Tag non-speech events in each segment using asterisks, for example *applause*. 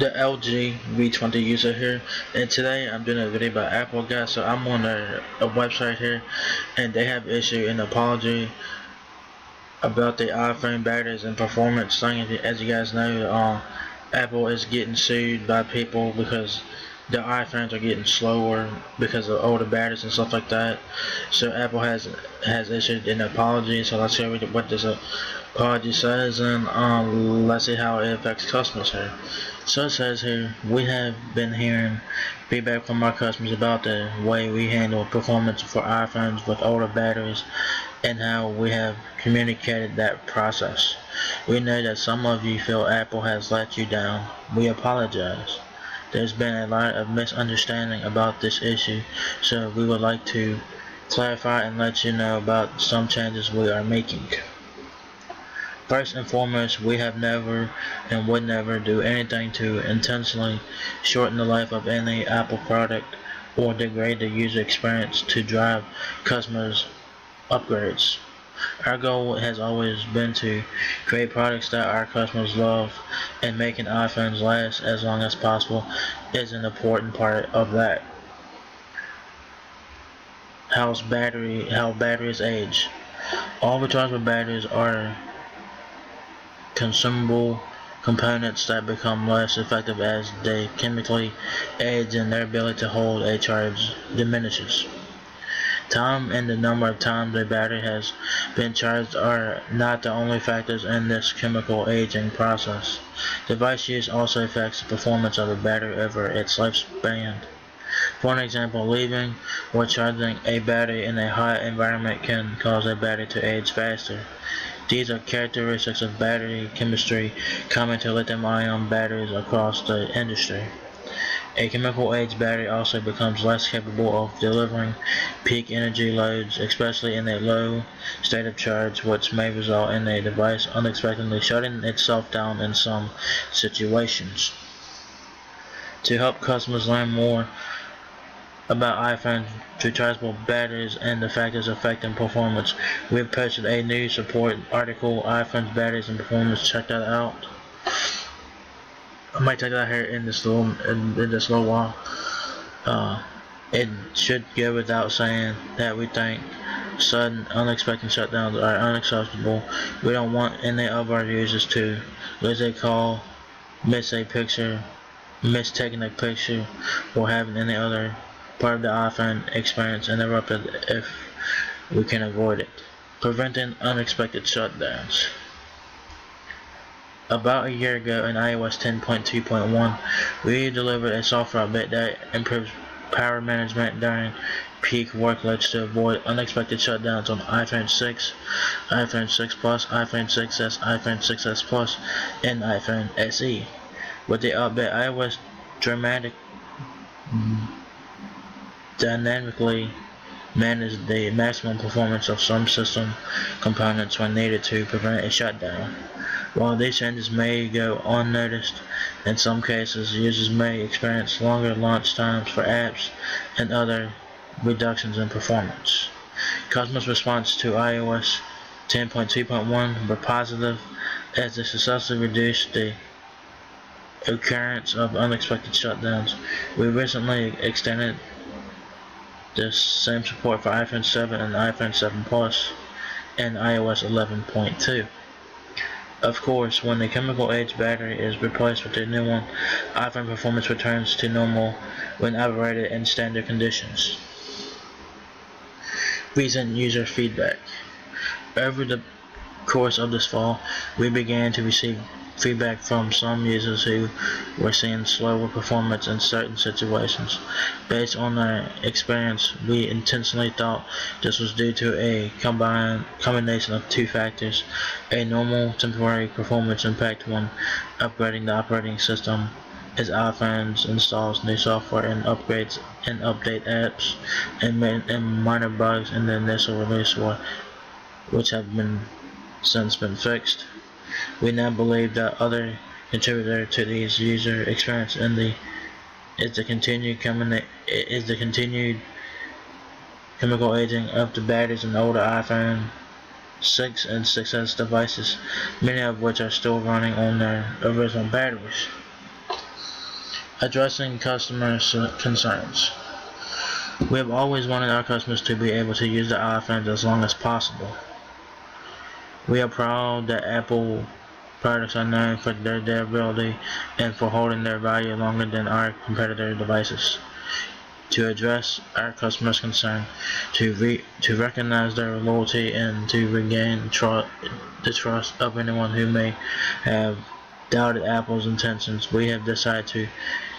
the LG V20 user here and today I'm doing a video about Apple guys so I'm on a, a website here and they have issued an apology about the iPhone batteries and performance thing as you guys know uh, Apple is getting sued by people because the iPhones are getting slower because of older batteries and stuff like that. So Apple has has issued an apology so let's hear what this apology says and um, let's see how it affects customers here so it says here, we have been hearing feedback from our customers about the way we handle performance for iPhones with older batteries and how we have communicated that process. We know that some of you feel Apple has let you down. We apologize. There's been a lot of misunderstanding about this issue, so we would like to clarify and let you know about some changes we are making. First and foremost, we have never and would never do anything to intentionally shorten the life of any Apple product or degrade the user experience to drive customers upgrades. Our goal has always been to create products that our customers love and making iPhones last as long as possible is an important part of that. How's battery how batteries age. All rechargeable batteries are consumable components that become less effective as they chemically age and their ability to hold a charge diminishes. Time and the number of times a battery has been charged are not the only factors in this chemical aging process. Device use also affects the performance of a battery over its lifespan. For an example, leaving or charging a battery in a hot environment can cause a battery to age faster. These are characteristics of battery chemistry common to lithium-ion batteries across the industry. A chemical age battery also becomes less capable of delivering peak energy loads, especially in a low state of charge, which may result in a device unexpectedly shutting itself down in some situations. To help customers learn more about iPhone rechargeable batteries and the factors affecting performance. We've posted a new support article, iPhone's batteries and performance. Check that out. I might take that here in this little in, in this little while. Uh, it should go without saying that we think sudden unexpected shutdowns are unacceptable. We don't want any of our users to lose a call, miss a picture, miss taking a picture, or having any other part of the iPhone experience interrupted if we can avoid it. Preventing unexpected shutdowns. About a year ago in iOS 10.2.1, we delivered a software update that improves power management during peak workloads to avoid unexpected shutdowns on iPhone 6, iPhone 6 Plus, iPhone 6s, iPhone 6s Plus, and iPhone SE. With the update, iOS dramatic dynamically manage the maximum performance of some system components when needed to prevent a shutdown. While these changes may go unnoticed, in some cases users may experience longer launch times for apps and other reductions in performance. Cosmos response to iOS 10.2.1 were positive as they successfully reduced the occurrence of unexpected shutdowns. We recently extended the same support for iPhone 7 and iPhone 7 Plus and iOS 11.2. Of course, when the chemical age battery is replaced with a new one, iPhone performance returns to normal when operated in standard conditions. Recent user feedback. Over the course of this fall, we began to receive feedback from some users who were seeing slower performance in certain situations. Based on our experience, we intentionally thought this was due to a combined combination of two factors, a normal temporary performance impact when upgrading the operating system as iPhones installs new software and upgrades and update apps and, and minor bugs in the initial release which have been since been fixed. We now believe that other contributor to these user experience in the is the continued coming is the continued chemical aging of the batteries in older iPhone 6 and 6s devices, many of which are still running on their original batteries. Addressing customer concerns. We have always wanted our customers to be able to use the iPhones as long as possible. We are proud that Apple products are known for their durability and for holding their value longer than our competitor devices. To address our customers' concern, to re to recognize their loyalty, and to regain tr the trust of anyone who may have doubted Apple's intentions, we have decided to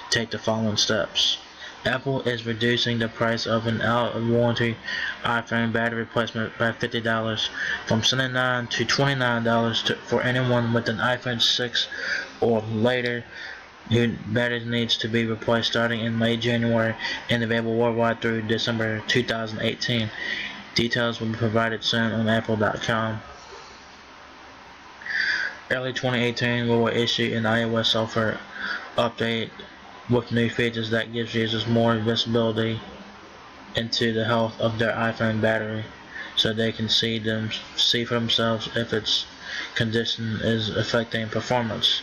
take the following steps. Apple is reducing the price of an out-of-warranty iPhone battery replacement by $50 from $79 to $29 to, for anyone with an iPhone 6 or later who battery needs to be replaced starting in late January and available worldwide through December 2018. Details will be provided soon on apple.com. Early 2018 we will issue an iOS software update with new features that gives users more visibility into the health of their iPhone battery so they can see them see for themselves if its condition is affecting performance.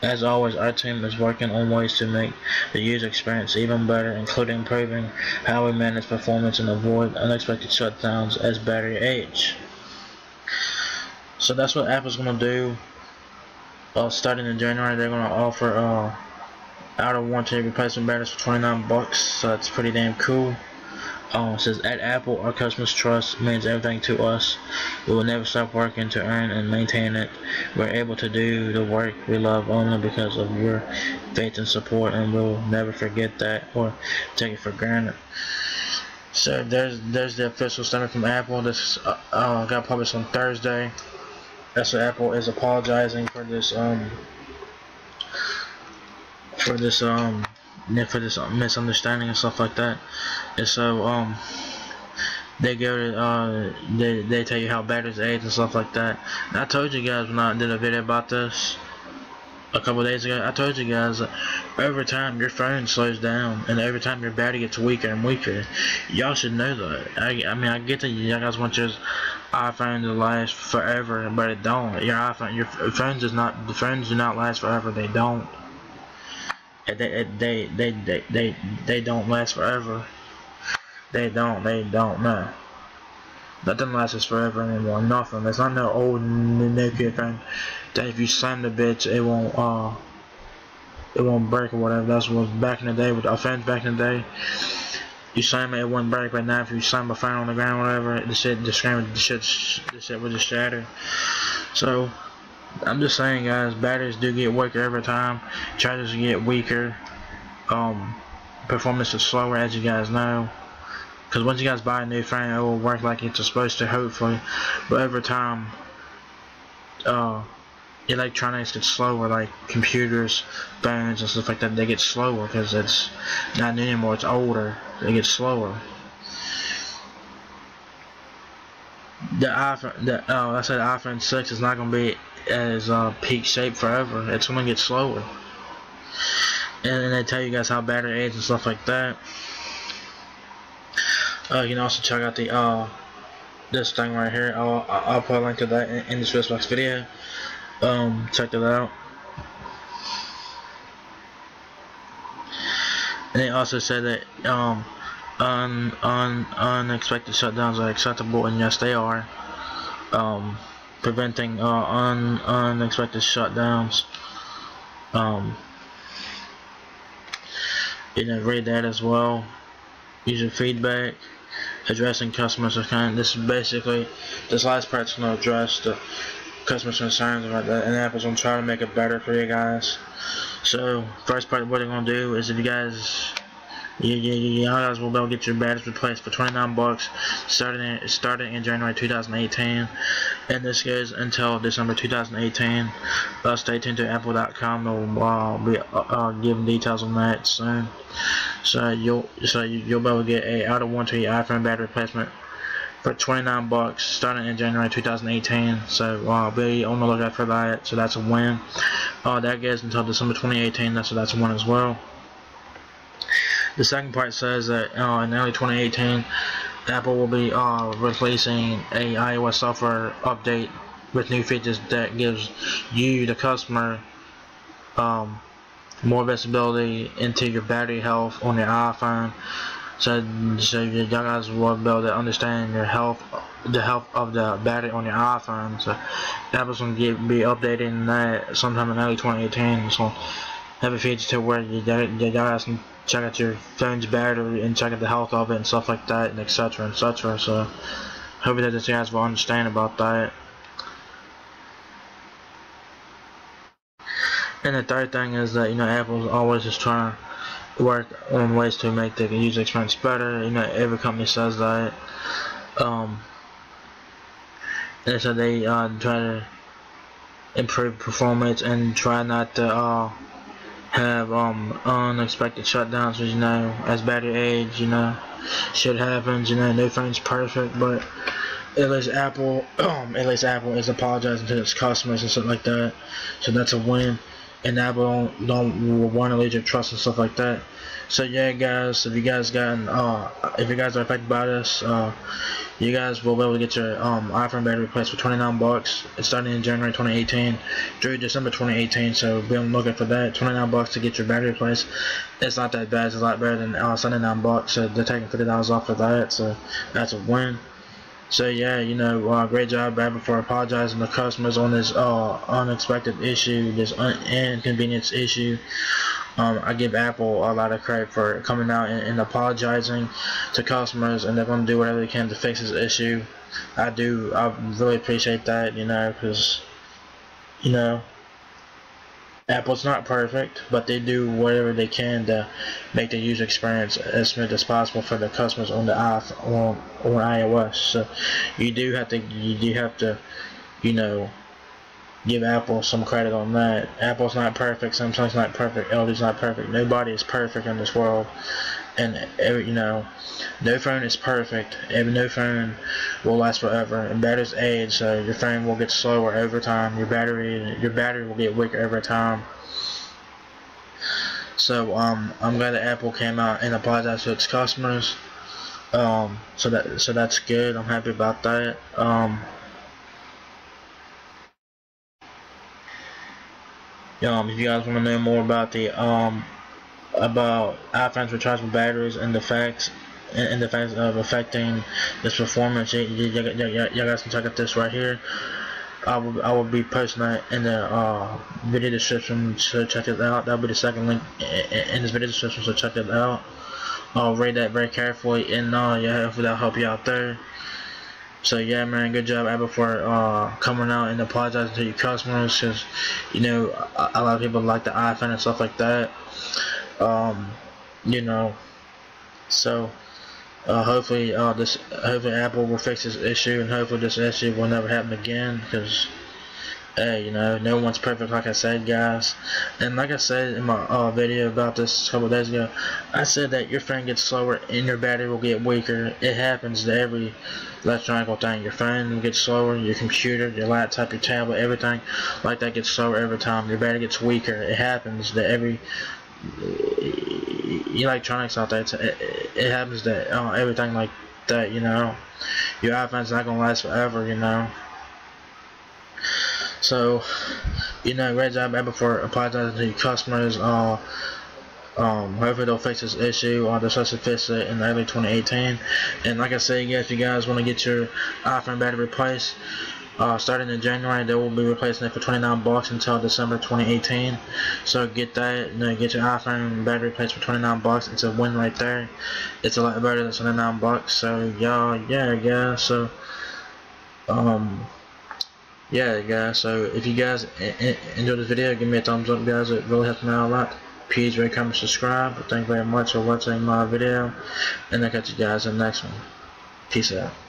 As always, our team is working on ways to make the user experience even better, including improving how we manage performance and avoid unexpected shutdowns as battery age. So that's what Apple's going to do. Uh, starting in January, they're going to offer uh, out of warranty replacement batteries for 29 bucks so that's pretty damn cool. Um, it says at Apple our customers trust means everything to us. We will never stop working to earn and maintain it. We're able to do the work we love only because of your faith and support and we'll never forget that or take it for granted. So there's there's the official statement from Apple. This uh, uh, got published on Thursday. That's what Apple is apologizing for this um for this um for this misunderstanding and stuff like that. And so um they go to uh they, they tell you how bad his age and stuff like that. And I told you guys when I did a video about this a couple days ago I told you guys over time your phone slows down and every time your battery gets weaker and weaker. Y'all should know that. I, I mean I get that y'all guys want your iPhone to last forever but it don't. Your iPhone your phones does not the phones do not last forever. They don't they they they they they they don't last forever. They don't. They don't. No. Nothing lasts forever anymore. Nothing. It's not no old Nokia thing that if you slam the bitch, it won't uh it won't break or whatever. That's what back in the day with fans back in the day. You slam it, it wouldn't break. But now if you slam a phone on the ground, or whatever, the shit, the screen, the shit, the shit would just shatter. So I'm just saying guys, batteries do get weaker every time. Chargers get weaker. Um, performance is slower as you guys know. Because once you guys buy a new phone, it will work like it's supposed to, hopefully. But over time, uh, electronics get slower, like computers, phones, and stuff like that. They get slower because it's not new anymore. It's older. They get slower. The iPhone, the oh, I said iPhone 6 is not going to be as uh, peak shape forever. It's gonna get slower. And, and they tell you guys how battery age and stuff like that. Uh, you can also check out the uh, this thing right here. I'll I'll put a link to that in, in the description box video. Um, check it out. And they also said that um, un, un, unexpected shutdowns are acceptable, and yes, they are. Um, preventing uh, un unexpected shutdowns. Um, you know, read that as well. User feedback, addressing customers concerns. This is basically this last part's gonna address the customer concerns about that, and Apple's gonna try to make it better for you guys. So, first part, what they're gonna do is if you guys you, yeah. you guys will be able to get your batteries replaced for 29 bucks starting in, starting in January 2018 and this goes until December 2018 uh, stay tuned to apple.com they'll uh, be uh, giving details on that soon. So you'll so you'll be able to get a out of warranty iPhone battery replacement for 29 bucks starting in January 2018 so uh, be on the lookout for that. So that's a win. Uh, that goes until December 2018 that's so that's a win as well the second part says that uh, in early 2018, Apple will be uh, releasing a iOS software update with new features that gives you, the customer, um, more visibility into your battery health on your iPhone. So so you guys will be able to understand your health the health of the battery on your iPhone. So Apple's gonna get, be updating that sometime in early 2018 so have a feature to where you, you guys can check out your phone's battery and check out the health of it and stuff like that and etc etc so hopefully that you guys will understand about that and the third thing is that you know Apple's always just trying to work on ways to make the user experience better. You know, every company says that. Um, and so they uh, try to improve performance and try not to uh, have um, unexpected shutdowns, you know, as battery age, you know, shit happens, you know, no phone's perfect, but at least Apple, *clears throat* at least Apple is apologizing to its customers and stuff like that, so that's a win and Apple don't, don't want to lose your trust and stuff like that. So yeah, guys, if you guys gotten, uh, if you guys are affected by this, uh, you guys will be able to get your um, iPhone battery replaced for 29 bucks. It's starting in January 2018 through December 2018. So be on the lookout for that. 29 bucks to get your battery replaced. It's not that bad. It's a lot better than uh, 79 bucks. So they're taking 50 dollars off of that. So that's a win. So yeah, you know, uh, great job, Apple, for apologizing to customers on this uh, unexpected issue, this un inconvenience issue. Um, I give Apple a lot of credit for coming out and, and apologizing to customers, and they're going to do whatever they can to fix this issue. I do, I really appreciate that, you know, because, you know, Apple's not perfect, but they do whatever they can to make the user experience as smooth as possible for the customers on the iPhone on, on iOS. So you do have to you do have to you know give Apple some credit on that. Apple's not perfect, Samsung's not perfect, LG's not perfect. Nobody is perfect in this world, and every, you know no phone is perfect. Every no phone will last forever. And batteries age, so your phone will get slower over time. Your battery, your battery will get weaker over time. So um, I'm glad that Apple came out and apologized to its customers. Um, so that so that's good. I'm happy about that. Um, um, if you guys want to know more about the um about iPhones rechargeable batteries and the facts and, the facts of affecting this performance. You, you, you, you, guys can check out this right here. I will, I will be posting that in the uh, video description, so check it out. That'll be the second link in this video description, so check it out. I'll read that very carefully, and uh, yeah, hopefully that'll help you out there. So yeah, man, good job, Apple, for uh, coming out and apologizing to your customers, because you know a, a, lot of people like the iPhone and stuff like that. Um, you know, so uh, hopefully uh, this hopefully Apple will fix this issue and hopefully this issue will never happen again because hey you know no one's perfect like I said guys. And like I said in my uh, video about this a couple days ago I said that your phone gets slower and your battery will get weaker. It happens to every electronic thing. Your phone will get slower your computer your laptop your tablet everything like that gets slower every time. Your battery gets weaker. It happens to every electronics out there. It, it, happens that uh, everything like that, you know, your iPhone's not gonna last forever, you know. So, you know, great job Apple for apologizing to customers. Uh, um, hopefully they'll fix this issue or they'll to fix it in early 2018. And like I said, if you guys want to get your iPhone battery replaced, uh, starting in January, they will be replacing it for 29 bucks until December 2018. So get that, you know, get your iPhone battery replaced for 29 bucks. It's a win right there. It's a lot better than 29 bucks. So y'all, yeah, guys. So um, yeah, guys. So if you guys enjoyed this video, give me a thumbs up, guys. It really helps me out a lot. Please rate, comment, subscribe. Thank you very much for watching my video, and I'll catch you guys in the next one. Peace out.